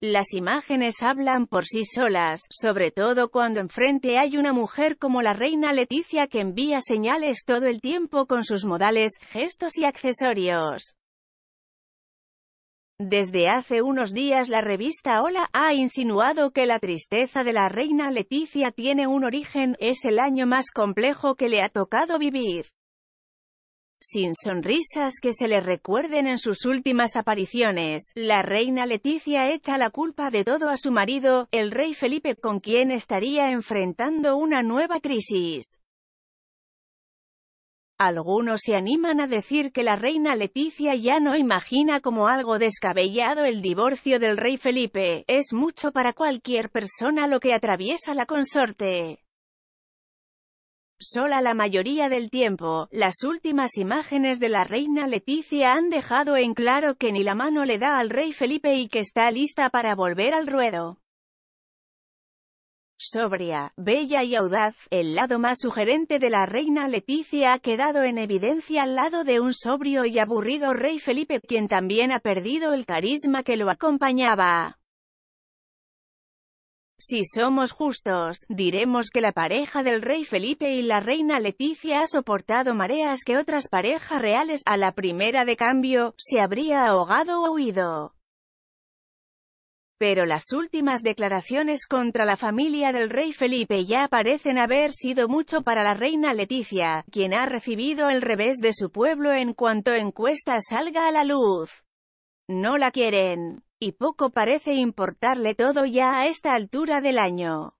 Las imágenes hablan por sí solas, sobre todo cuando enfrente hay una mujer como la reina Leticia que envía señales todo el tiempo con sus modales, gestos y accesorios. Desde hace unos días la revista Hola ha insinuado que la tristeza de la reina Leticia tiene un origen, es el año más complejo que le ha tocado vivir. Sin sonrisas que se le recuerden en sus últimas apariciones, la reina Leticia echa la culpa de todo a su marido, el rey Felipe con quien estaría enfrentando una nueva crisis. Algunos se animan a decir que la reina Leticia ya no imagina como algo descabellado el divorcio del rey Felipe, es mucho para cualquier persona lo que atraviesa la consorte. Sola la mayoría del tiempo, las últimas imágenes de la reina Leticia han dejado en claro que ni la mano le da al rey Felipe y que está lista para volver al ruedo sobria, bella y audaz, el lado más sugerente de la reina Leticia ha quedado en evidencia al lado de un sobrio y aburrido rey Felipe, quien también ha perdido el carisma que lo acompañaba. Si somos justos, diremos que la pareja del rey Felipe y la reina Leticia ha soportado mareas que otras parejas reales, a la primera de cambio, se habría ahogado o huido. Pero las últimas declaraciones contra la familia del rey Felipe ya parecen haber sido mucho para la reina Leticia, quien ha recibido el revés de su pueblo en cuanto encuesta salga a la luz. No la quieren. Y poco parece importarle todo ya a esta altura del año.